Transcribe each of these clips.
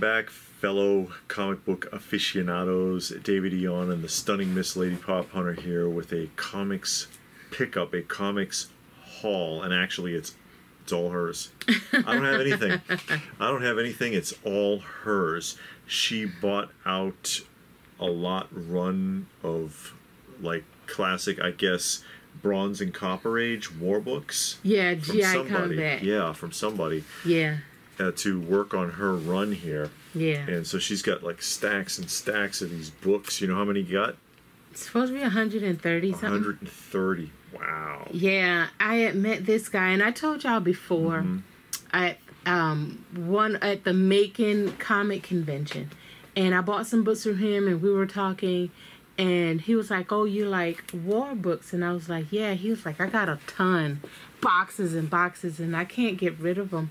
back, fellow comic book aficionados. David Eon and the stunning Miss Lady Pop Hunter here with a comics pickup, a comics haul, and actually it's it's all hers. I don't have anything. I don't have anything. It's all hers. She bought out a lot run of like classic, I guess, bronze and copper age war books. Yeah, GI somebody. Combat. Yeah, from somebody Yeah, uh, to work on her run here. yeah. And so she's got like stacks and stacks of these books. You know how many you got? It's supposed to be 130 something. 130. Wow. Yeah, I had met this guy, and I told y'all before Mm-hmm. at um one at the Macon Comic Convention, and I bought some books from him, and we were talking, and he was like, "Oh, you like war books?" And I was like, "Yeah." He was like, "I got a ton, boxes and boxes, and I can't get rid of them."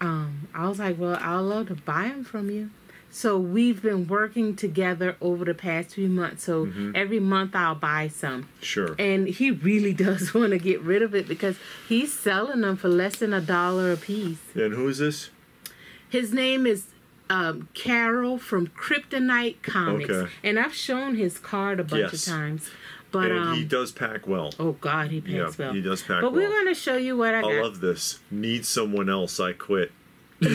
Um, I was like, "Well, I'd love to buy them from you." So we've been working together over the past few months. So Mm-hmm. every month I'll buy some Sure. and he really does want to get rid of it because he's selling them for less than a dollar a piece. And who is this? His name is um, Carol from Kryptonite Comics, Okay. and I've shown his card a bunch Yes. of times. But and um, he does pack well. oh god, he yeah, packs well. he does pack But well. we're gonna show you what I I got. love this. Need someone else. I quit. and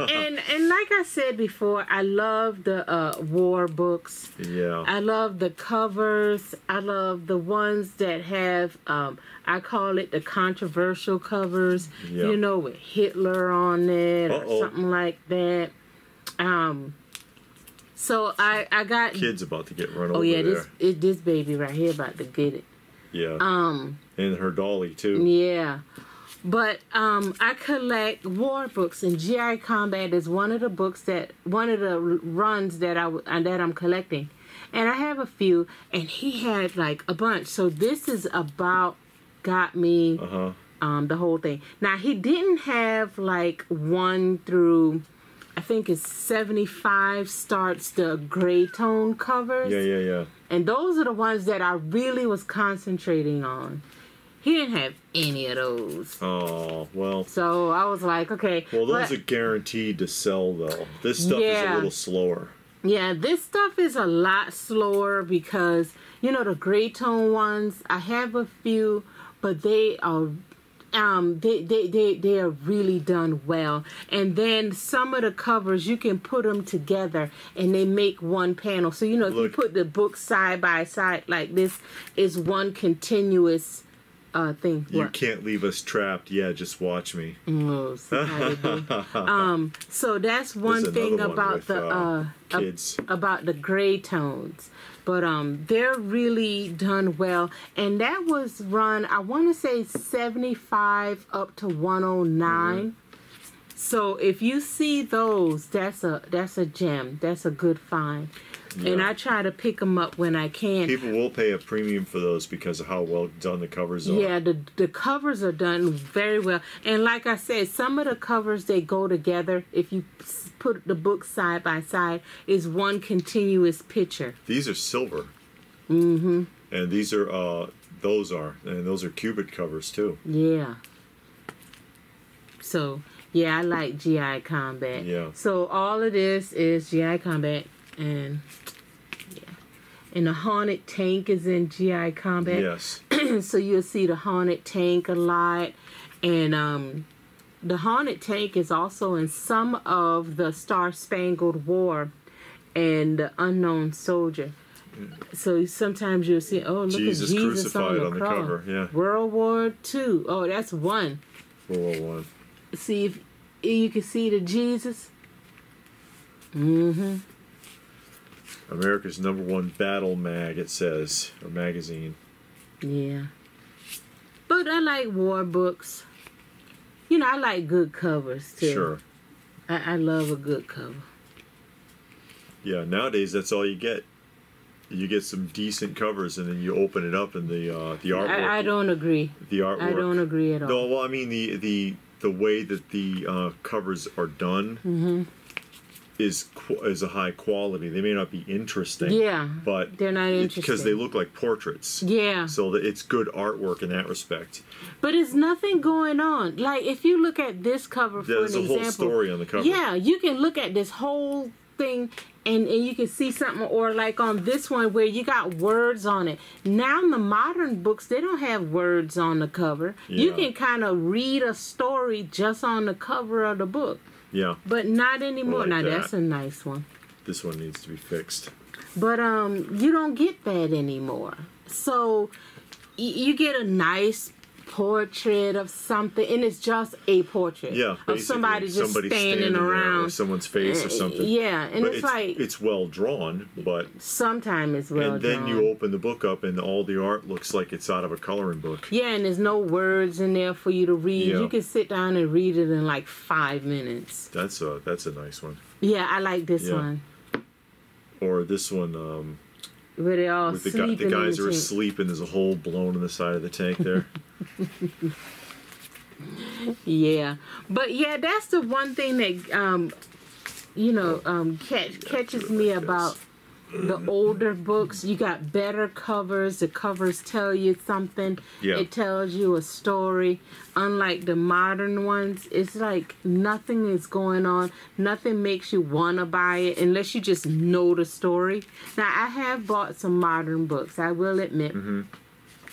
and like I said before, I love the uh, war books. Yeah. I love the covers. I love the ones that have um I call it the controversial covers. Yeah. You know, with Hitler on it or Uh-oh. something like that. Um so I I got Kid's about to get run Oh over yeah, there. this it, this baby right here about to get it. Yeah. Um and her dolly too. yeah. But um, I collect war books, and GI Combat is one of the books that one of the runs that I uh, that I'm collecting, and I have a few, and he had like a bunch. So this is about got me Uh huh. um, the whole thing. Now he didn't have like one through, I think it's seventy five starts the gray tone covers, Yeah, yeah, yeah. and those are the ones that I really was concentrating on. He didn't have any of those. Oh well. So I was like, okay. Well, those but- are guaranteed to sell though. This stuff is a little slower. yeah, this stuff is a lot slower because you know the gray tone ones. I have a few, but they are. Um, they, they, they, they are really done well. And then some of the covers, you can put them together and they make one panel. So, you know, if you put the books side by side like this, is one continuous uh, thing. You What? can't leave us trapped. Yeah, just watch me. Oh, they do. um, so that's one There's thing one about with, the uh, uh, ab- about the gray tones, but um, they're really done well, and that was run. I want to say seventy five up to one hundred nine. So if you see those, that's a that's a gem. That's a good find. And I try to pick them up when I can. People will pay a premium for those because of how well done the covers are. Yeah, the the covers are done very well, and like I said, some of the covers they go together. If you put the books side by side, is one continuous picture. These are silver. Mm-hmm. And these are uh those are and those are Kubert covers too. Yeah. So yeah, I like GI Combat. Yeah. So all of this is GI Combat, and yeah, and the haunted tank is in GI Combat. Yes. so you'll see the haunted tank a lot. And um the haunted tank is also in some of the star spangled war and the unknown soldier. So sometimes you'll see oh look Jesus at jesus on the, on the cover, yeah. world war two. Oh that's one. World War One. see if you can see the jesus? Mm-hmm America's number one battle mag, it says, or magazine. Yeah. But I like war books. You know, I like good covers too. Sure. I, I love a good cover. Yeah, nowadays that's all you get. You get some decent covers, and then you open it up, and the uh, the artwork. I, I don't agree. The artwork. I don't agree at all. No, well, I mean the the the way that the uh, covers are done. Mm-hmm. Is is a high quality. They may not be interesting. Yeah, but they're not interesting because they look like portraits. Yeah, So that it's good artwork in that respect. but it's nothing going on. Like if you look at this cover for There's an a whole example, story on the cover. Yeah, you can look at this whole thing and, and you can see something or like on this one where you got words on it. Now in the modern books they don't have words on the cover. You can kind of read a story just on the cover of the book. Yeah. But not anymore. like now that. that's a nice one. This one needs to be fixed. But um you don't get that anymore. So y- you get a nice portrait of something and it's just a portrait Yeah. of somebody just somebody standing, there around someone's face or Uh, something. Yeah, and But it's, like it's well drawn, but sometimes it's well and then drawn. you open the book up and all the art looks like it's out of a coloring book. yeah, and there's no words in there for you to read. Yeah. You can sit down and read it in like five minutes. That's a that's a nice one. Yeah, I like this Yeah. one. Or this one um, Where they all with the, guy, the guys the are asleep and there's a hole blown in the side of the tank there. Yeah, but yeah, that's the one thing that um, you know, um, catch, catches me about the older books. You got better covers. The covers tell you something. Yeah. It tells you a story. Unlike the modern ones, it's like nothing is going on. Nothing makes you wanna buy it unless you just know the story. Now I have bought some modern books. I will admit.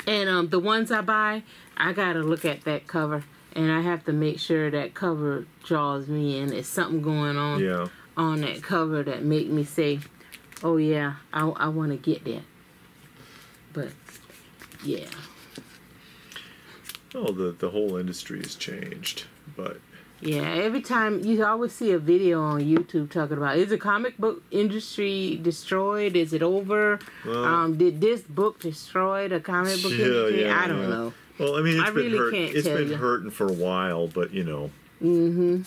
And um, the ones I buy, I gotta look at that cover, and I have to make sure that cover draws me in. It's something going on yeah. on that cover that make me say, "Oh yeah, I I want to get that." But yeah, Oh, the the whole industry has changed, but yeah. Every time you always see a video on YouTube talking about is the comic book industry destroyed? Is it over? Well- um, did this book destroy the comic book Yeah, industry? yeah, I don't yeah. know. well, I mean, it's I been really hurt. It's been you. hurting for a while, but you know, Mm-hmm.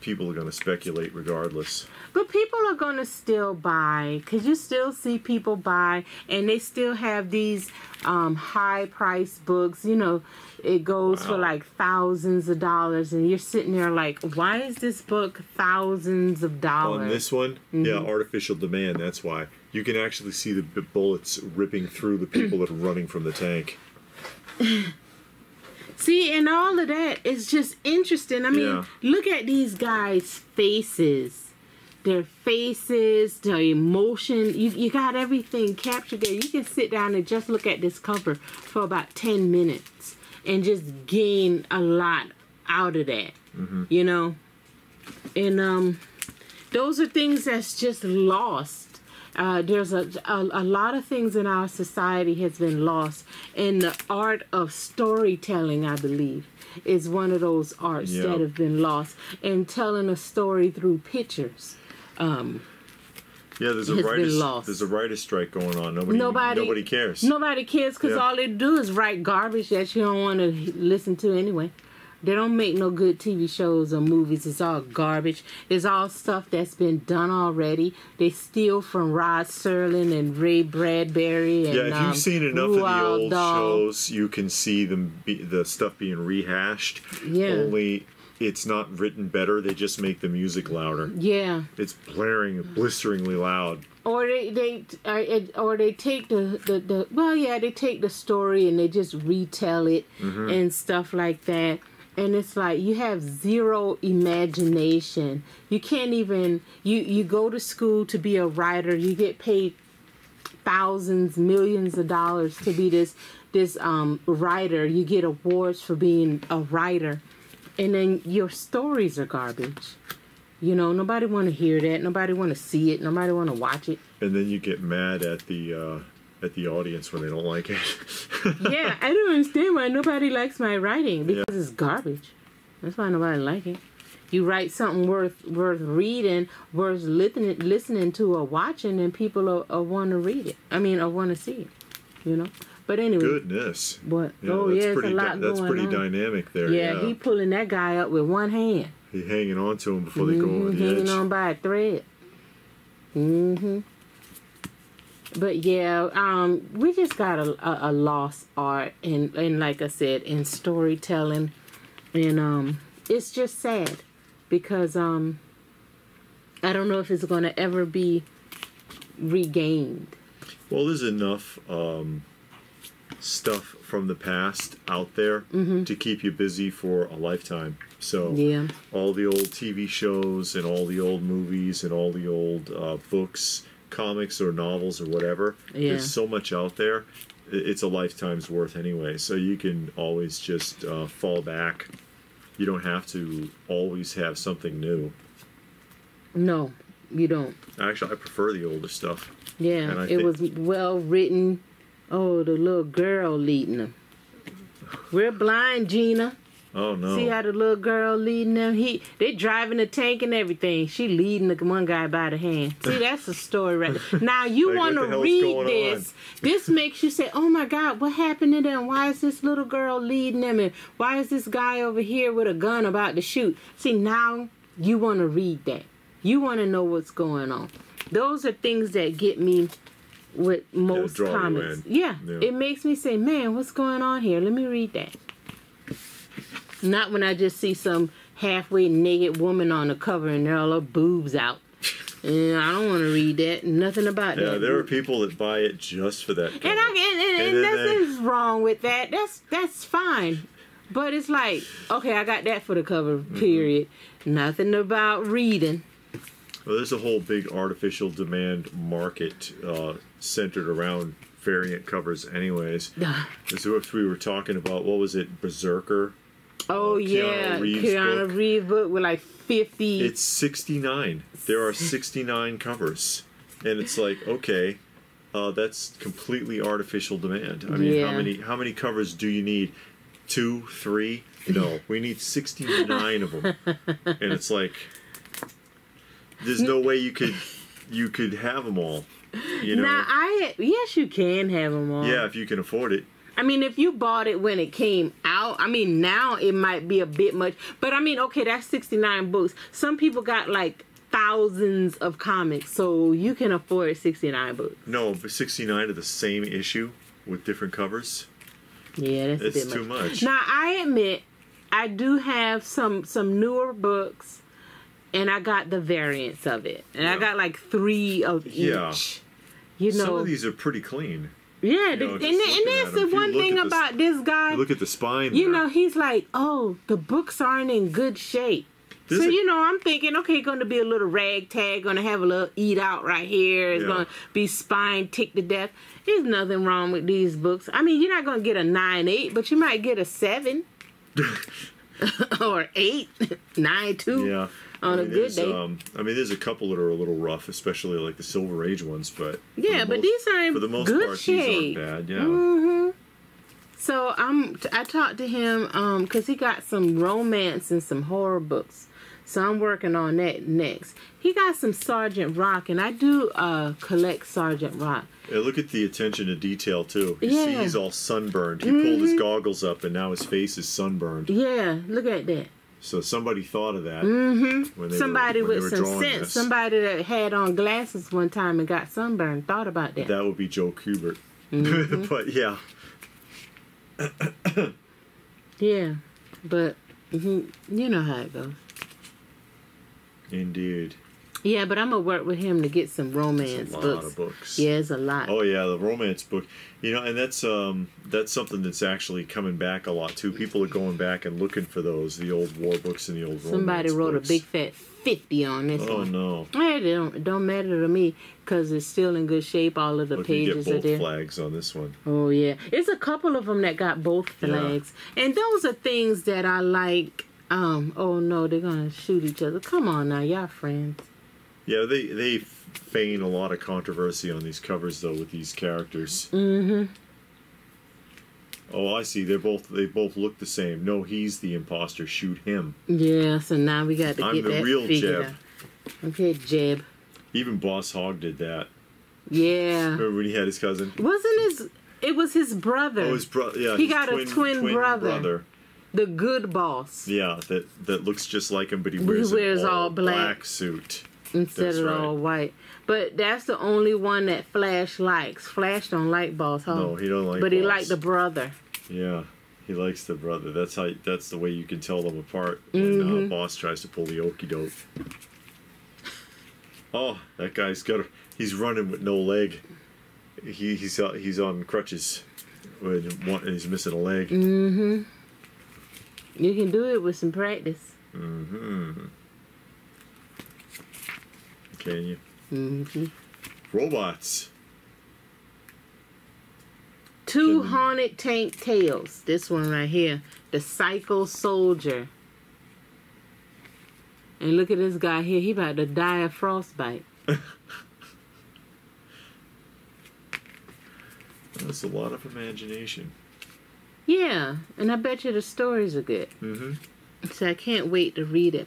People are going to speculate regardless. But people are gonna still buy because you still see people buy, and they still have these um, high price books. You know, it goes for like thousands of dollars, and you're sitting there like, why is this book thousands of dollars? On this one, Mm-hmm. yeah, artificial demand. That's why you can actually see the bullets ripping through the people that are running from the tank. See, and all of that is just interesting. I mean, Yeah. look at these guys' faces. Their faces, their emotion. You, you got everything captured there. You can sit down and just look at this cover for about 10 minutes and just gain a lot out of that. You know? And um those are things that's just lost. Uh, there's a, a a lot of things in our society has been lost, and the art of storytelling, I believe, is one of those arts Yeah. that have been lost. And telling a story through pictures. Um, Yeah, there's a writers there's a writers strike going on. Nobody Nobody- nobody cares. nobody cares because Yeah. all they do is write garbage that you don't want to listen to anyway. They don't make no good TV shows or movies. It's all garbage. It's all stuff that's been done already. They steal from Rod Serling and Ray Bradbury and yeah, if um, you've seen enough of the old Dahl. shows, you can see them be, the stuff being rehashed. Yeah. Only it's not written better. They just make the music louder. Yeah, It's blaring, blisteringly loud. or they they or, or they take the, the the well yeah they take the story and they just retell it Mm-hmm. and stuff like that and it's like you have zero imagination. You can't even you you go to school to be a writer. You get paid thousands millions of dollars to be this this um writer. You get awards for being a writer. And then your stories are garbage. You know nobody want to hear that. Nobody want to see it. Nobody want to watch it. And then you get mad at the uh, at the audience when they don't like it. yeah, I don't understand why nobody likes my writing because it's garbage. That's why nobody like it. You write something worth worth reading, worth listening listening to or watching, and people are, are want to read it. I mean, or want to see it. You know. But anyway, Goodness. what? Yeah, oh yeah, it's a pretty. lot that's pretty on. dynamic there. yeah, Yeah, he pulling that guy up with one hand, He hanging on to him before they go Mhm, over the hanging edge. on by a thread. hmm But yeah, um, we just got a, a, a lost art, and and like I said, in storytelling, and um, it's just sad because um, I don't know if it's going to ever be regained. Well, there's enough um, stuff from the past out there to keep you busy for a lifetime. So. Yeah. all the old TV shows and all the old movies and all the old uh, books, comics or novels or whatever. Yeah. There's so much out there. It's a lifetime's worth anyway. So you can always just uh, fall back. You don't have to always have something new. No, you don't. Actually, I prefer the older stuff. Yeah, it was well written. Oh, the little girl leading them. We're blind, Gina. Oh no! See how the little girl leading them? He they driving the tank and everything. She leading the one guy by the hand. See, that's a story right there. Now you Like, want to read this. This makes you say, "Oh my God, what happened to them? Why is this little girl leading them? And why is this guy over here with a gun about to shoot?" See, now you want to read that. You want to know what's going on. Those are things that get me with most comics. in. Yeah, Yeah. it makes me say, "Man, what's going on here? Let me read that." Not when I just see some halfway naked woman on the cover and there all her boobs out. And I don't want to read that. Nothing about Yeah, that. there are people that buy it just for that. and cover. I and, and, And and nothing's wrong with that. That's that's fine. But it's like, okay, I got that for the cover. Mm-hmm. Period. Nothing about reading. Well, there's a whole big artificial demand market uh, centered around variant covers, anyways. As if we were talking about, what was it, Berserker? Oh Keanu yeah, Reeves Keanu book. Reeves book with like fifty. It's 69. There are 69 covers, and it's like, okay, uh, that's completely artificial demand. I mean, how many how many covers do you need? Two, three? No, we need 69 of them, and it's like, there's no way you could you could have them all. You know? now I yes, you can have them all. Yeah, if you can afford it. I mean, if you bought it when it came out, I mean, now it might be a bit much. But I mean, okay, that's 69 books. Some people got like thousands of comics, so you can afford 69 books. No, but 69 of the same issue with different covers. Yeah, that's It's a bit too much. Now, I admit, I do have some some newer books, and I got the variants of it, and I got like three of each. Yeah. You know, Some of these are pretty clean. Yeah, you know, and, and that's the them, if you one thing about this guy. Look at the spine. you there. know, he's like, oh, the books aren't in good shape. There's so you know, I'm thinking, okay, going to be a little ragtag, going to have a little eat out right here. It's Yeah. going to be spine ticked to death. There's nothing wrong with these books. I mean, you're not going to get a nine eight, but you might get a seven or eight, nine two. Yeah. On I a mean, good there's, day. Um, I mean, there's a couple that are a little rough, especially like the Silver Age ones, but Yeah, the but most- these are for the most good part shape. these aren't bad. Yeah. hmm So I'm I talked to him um because he got some romance and some horror books. So I'm working on that next. He got some Sergeant Rock, and I do uh collect Sergeant Rock. Yeah, look at the attention to detail too. You Yeah. Mm-hmm. he's all sunburned. He pulled his goggles up, and now his face is sunburned. Yeah, look at that. So somebody thought of that. Mm-hmm. Somebody were, with some sense. this. Somebody that had on glasses one time and got sunburned thought about that. That would be Joe Kubert. Mm-hmm. but yeah, Yeah, but mhm, you know how it goes. indeed. Yeah, but I'm gonna work with him to get some romance It's a lot books. of books. Yeah, it's a lot. Oh yeah, the romance book. You know, and that's um that's something that's actually coming back a lot too. People are going back and looking for those, the old war books and the old romance. Somebody wrote books. a big fat fifty on this Oh one. no. It don't it don't matter to me because it's still in good shape. All of the Look, you get pages are there. flags on this one. Oh yeah, it's a couple of them that got both Yeah. flags, and those are things that I like. Um, oh no, they're gonna shoot each other. Come on now, y'all friends. Yeah, they they feign a lot of controversy on these covers though with these characters. Mm-hmm. Oh, I see. They're both they both look the same. No, he's the imposter. Shoot him. Yeah, so now we got to I'm get the that real figured Jeb. out. Okay, Jeb. Even Boss Hogg did that. Yeah, Remember when he had his cousin? wasn't his? It was his brother, Oh, his brother. Yeah, He got a twin brother. the good boss, Yeah, that that looks just like him, but he He wears, wears an all, all black. suit. Instead That's of right. all white. But that's the only one that Flash likes. Flash don't like Boss Hogg. No, he don't like. but he Boss. liked the brother. Yeah, he likes the brother. That's how. That's the way you can tell them apart when Mm-hmm. uh, Boss tries to pull the okey doke. Oh, that guy's got. A, he's running with no leg. He he's uh, he's on crutches. One, he's missing a leg. Mm-hmm. You can do it with some practice. Mm-hmm. Can you? Mm-hmm. Robots. Two haunted tank tales. This one right here, the Psycho Soldier. And look at this guy here. He about to die of frostbite. That's a lot of imagination. Yeah, and I bet you the stories are good. Mm-hmm. So I can't wait to read it.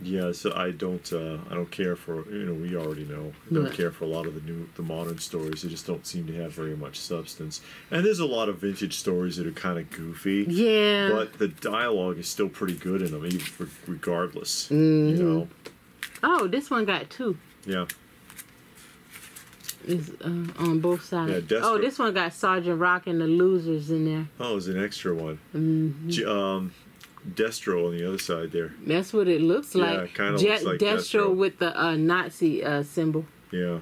Yeah, so I don't uh, I don't care for you know we already know I don't Right. care for a lot of the new the modern stories. They just don't seem to have very much substance. And there's a lot of vintage stories that are kind of goofy. Yeah. But the dialogue is still pretty good in them, even re- regardless. You Mhm. know, Oh, this one got two. yeah. It's uh, on both sides. Yeah, oh, this one got Sergeant Rock and the Losers in there. Oh, it's an extra one. hmm G- um, Destro on the other side there. That's what it looks Yeah, like. it kinda Je- looks like Destro Destro. with the uh, Nazi uh, symbol. Yeah.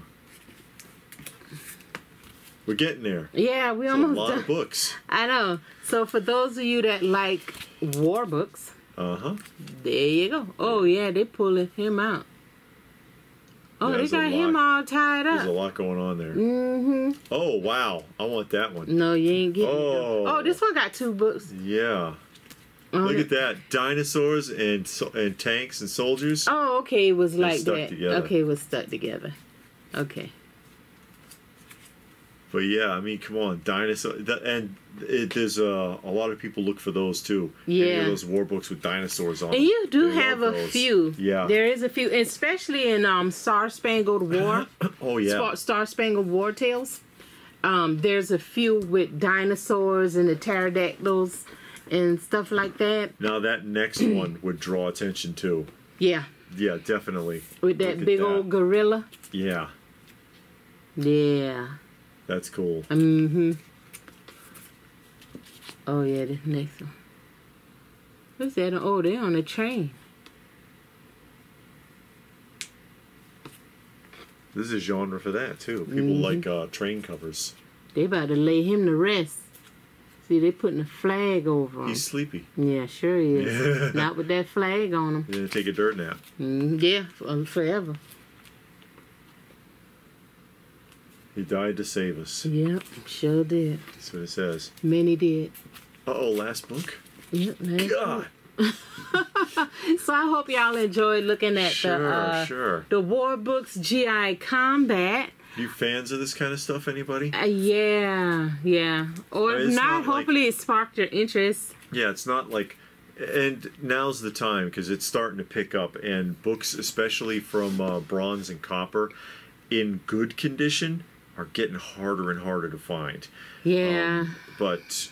We're getting there. Yeah, we It's a almost lot done. of books. I know. So for those of you that like war books, Uh huh. there you go. Oh yeah, they pulling him out. Oh, Yeah, they got him all tied up. There's a lot going on there. Mm-hmm. Oh wow, I want that one. No, you ain't getting Oh. it. Oh, this one got two books. Yeah. Look at that. Dinosaurs and so- and tanks and soldiers. Oh, okay. It was like stuck that. together. Okay, it was stuck together. Okay. But yeah, I mean, come on, dinosaur. And it, there's uh, a lot of people look for those too. Yeah. those war books with dinosaurs on. And you do They have a those. few. Yeah. There is a few, especially in um Star Spangled War, Oh yeah. Star, Star Spangled War tales. Um, there's a few with dinosaurs and the pterodactyls and stuff like that. Now that next one would draw attention too. Yeah, Yeah, definitely. with that big that. old gorilla. Yeah, Yeah. that's cool. Mm-hmm. Oh yeah, the next one. What's that? Oh, they're on a train. This is a genre for that too. People Mhm. like uh, train covers. They about to lay him to rest. See, they're putting a flag over him. He's sleepy. Yeah, sure he is. Yeah. Not with that flag on him. Gonna take a dirt nap. Mm, yeah, for, forever. He died to save us. Yep, sure did. That's what it says. Many did. Uh oh, last book. Yep. that's God. it. So I hope y'all enjoyed looking at Sure, the uh, sure. the War Books GI Combat. You fans of this kind of stuff? Anybody? Uh, yeah, yeah. Or I mean, not, not like- hopefully it sparked your interest. Yeah, it's not like. And now's the time because it's starting to pick up, and books, especially from uh, bronze and copper, in good condition, are getting harder and harder to find. Yeah. Um, but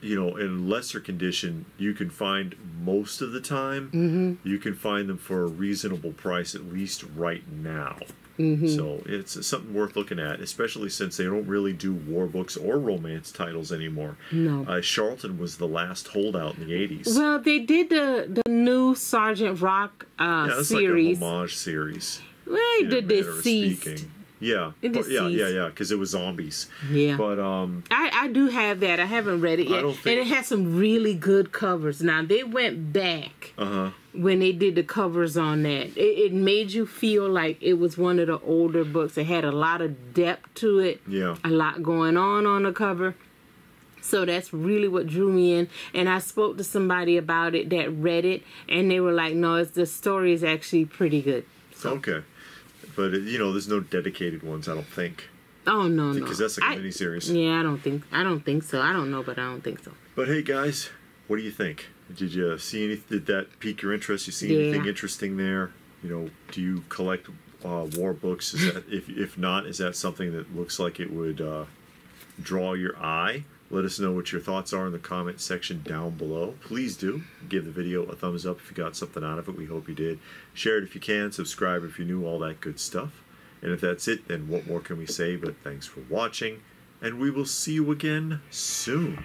you know, in lesser condition, you can find most of the time. mm-hmm. You can find them for a reasonable price, at least right now. Mm-hmm. So it's something worth looking at, especially since they don't really do war books or romance titles anymore. no. Uh, Charlton was the last holdout in the 80s. well, they did the the new Sergeant Rock uh, yeah, it's series. like a homage series. well, they in did manner of deceased. Yeah, but yeah, yeah, yeah, because it was zombies. Yeah. But um, I, I do have that. I haven't read it I yet. don't think- and it has some really good covers. Now they went back uh huh. When they did the covers on that. It, it made you feel like it was one of the older books. It had a lot of depth to it. Yeah. A lot going on on the cover. So that's really what drew me in. And I spoke to somebody about it that read it, and they were like, "No, it's, the story is actually pretty good." So, Okay. But you know, there's no dedicated ones. I don't think oh no, no, because that's like a I- miniseries. Yeah, I don't think I don't think so. I don't know, but I don't think so. But hey, guys, what do you think? Did you see any? Did that pique your interest? You see Yeah. anything interesting there? You know, do you collect uh, war books? Is that if if not, is that something that looks like it would uh, draw your eye? Let us know what your thoughts are in the comment section down below. Please do give the video a thumbs up if you got something out of it. We hope you did. Share it if you can. Subscribe if you're new. All that good stuff. And if that's it, then what more can we say? But thanks for watching, and we will see you again soon.